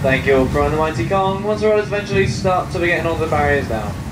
Thank you, Brian the Mighty Kong. Once the riders eventually start to be getting all the barriers down.